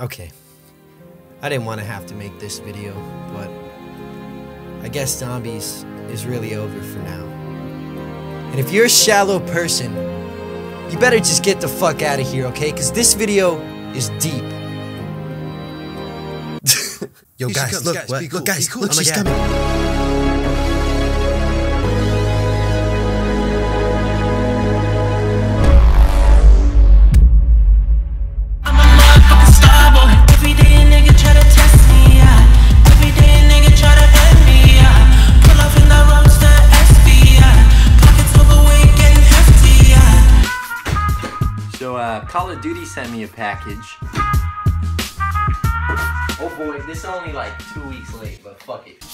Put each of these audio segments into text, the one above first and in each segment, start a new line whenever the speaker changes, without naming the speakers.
Okay. I didn't want to have to make this video, but I guess zombies is really over for now. And if you're a shallow person, you better just get the fuck out of here, okay? Because this video is deep.
Yo, guys, look,
guys,
what,
cool,
look, guys,
cool.
look,
Oh
she's
God.
coming.
So, uh, Call of Duty sent me a package. Oh boy, this is only like two weeks late, but fuck it.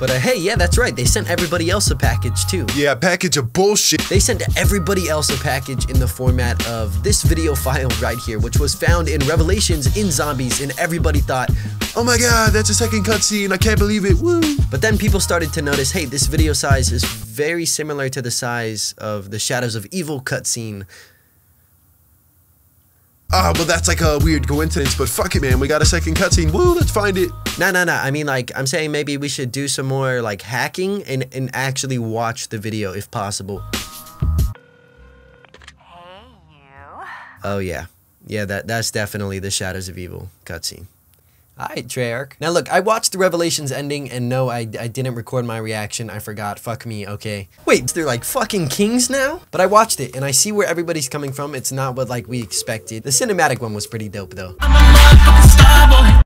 But uh, hey, yeah, that's right. They sent everybody else a package too.
Yeah, package of bullshit.
They sent everybody else a package in the format of this video file right here, which was found in Revelations in Zombies, and everybody thought,
Oh my god, that's a second cutscene. I can't believe it. Woo.
But then people started to notice, hey, this video size is very similar to the size of the Shadows of Evil cutscene.
Ah, well, that's like a weird coincidence, but fuck it, man. We got a second cutscene. Woo, let's find it.
No, no, no. I mean, like, I'm saying maybe we should do some more like hacking and and actually watch the video if possible.
Hey, you.
Oh yeah, yeah. That that's definitely the Shadows of Evil cutscene. Alright, Treyarch. Now look, I watched the Revelations ending, and no, I, I didn't record my reaction. I forgot. Fuck me. Okay. Wait, they're like fucking kings now? But I watched it, and I see where everybody's coming from. It's not what like we expected. The cinematic one was pretty dope though.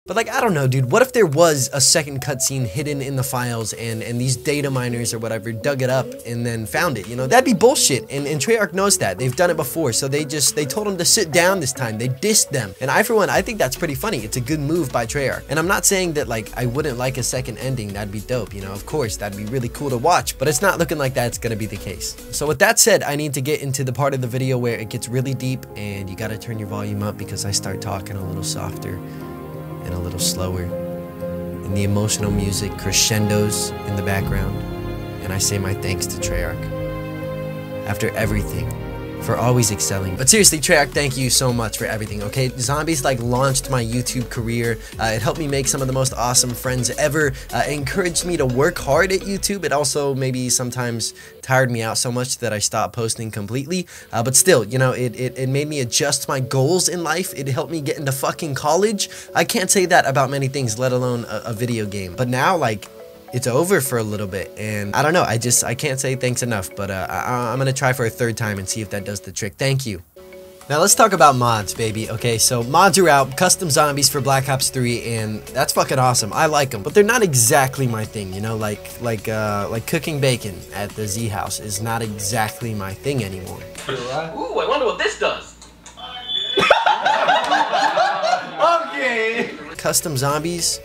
But like, I don't know, dude. What if there was a second cutscene hidden in the files and and these data miners or whatever dug it up and then found it? You know, that'd be bullshit. And and Treyarch knows that. They've done it before. So they just they told him to sit down this time. They dissed them. And I for one, I think that's pretty funny. It's a good move by Treyarch. And I'm not saying that like I wouldn't like a second ending. That'd be dope. You know, of course, that'd be really cool to watch. But it's not looking like that's gonna be the case. So with that said, I need to get into the part of the video where it gets really deep and you gotta turn your volume up because I start talking a little softer and a little slower. And the emotional music crescendos in the background. And I say my thanks to Treyarch. After everything, for always excelling. But seriously, Treyarch, thank you so much for everything, okay? Zombies like launched my YouTube career. Uh, it helped me make some of the most awesome friends ever. Uh, encouraged me to work hard at YouTube. It also maybe sometimes tired me out so much that I stopped posting completely. Uh, but still, you know, it, it, it made me adjust my goals in life. It helped me get into fucking college. I can't say that about many things, let alone a, a video game. But now, like, it's over for a little bit and i don't know i just i can't say thanks enough but uh, I, i'm gonna try for a third time and see if that does the trick. Thank you. Now let's talk about mods baby okay? So mods are out custom zombies for black ops 3 and that's fucking awesome. I like them but they're not exactly my thing you know? Like like uh like cooking bacon at the z house is not exactly my thing anymore.
Ooh, I wonder what this does. Okay.
Custom zombies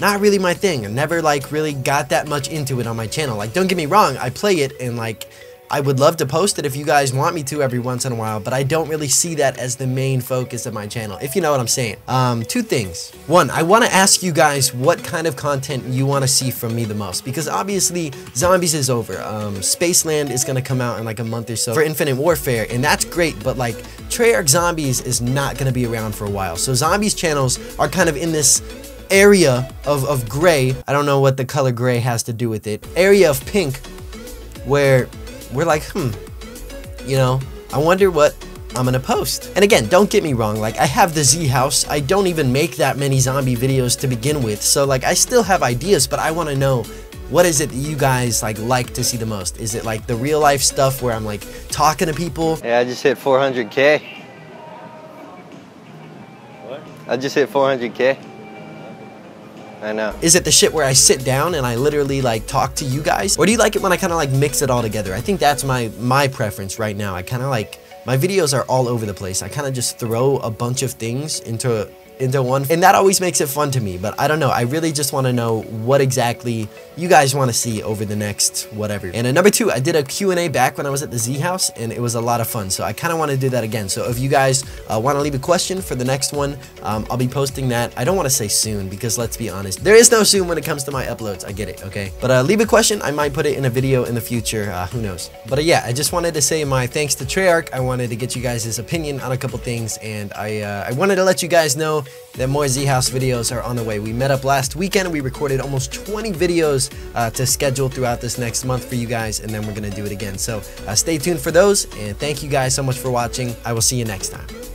not really my thing i never like really got that much into it on my channel like don't get me wrong i play it and like I would love to post it if you guys want me to every once in a while, but I don't really see that as the main focus of my channel, if you know what I'm saying. Um, two things. One, I want to ask you guys what kind of content you want to see from me the most, because obviously Zombies is over. Um, Spaceland is going to come out in like a month or so for Infinite Warfare, and that's great, but like Treyarch Zombies is not going to be around for a while. So Zombies channels are kind of in this area of, of gray. I don't know what the color gray has to do with it. Area of pink where we're like, hmm, you know, I wonder what I'm gonna post. And again, don't get me wrong, like I have the Z house. I don't even make that many zombie videos to begin with. So like I still have ideas, but I wanna know what is it that you guys like like to see the most? Is it like the real life stuff where I'm like talking to people?
Yeah, I just hit 400k.
What?
I just hit 400k. I know.
Is it the shit where I sit down and I literally like talk to you guys? Or do you like it when I kind of like mix it all together? I think that's my my preference right now. I kind of like my videos are all over the place. I kind of just throw a bunch of things into into one, and that always makes it fun to me. But I don't know. I really just want to know what exactly you guys want to see over the next whatever. And number two, I did a Q&A back when I was at the Z House, and it was a lot of fun. So I kind of want to do that again. So if you guys uh, want to leave a question for the next one, um, I'll be posting that. I don't want to say soon because let's be honest, there is no soon when it comes to my uploads. I get it, okay? But uh, leave a question. I might put it in a video in the future. Uh, who knows? But uh, yeah, I just wanted to say my thanks to Treyarch. I wanted to get you guys' opinion on a couple things, and I uh, I wanted to let you guys know that more Z House videos are on the way. We met up last weekend. We recorded almost 20 videos uh, to schedule throughout this next month for you guys, and then we're gonna do it again. So uh, stay tuned for those, and thank you guys so much for watching. I will see you next time.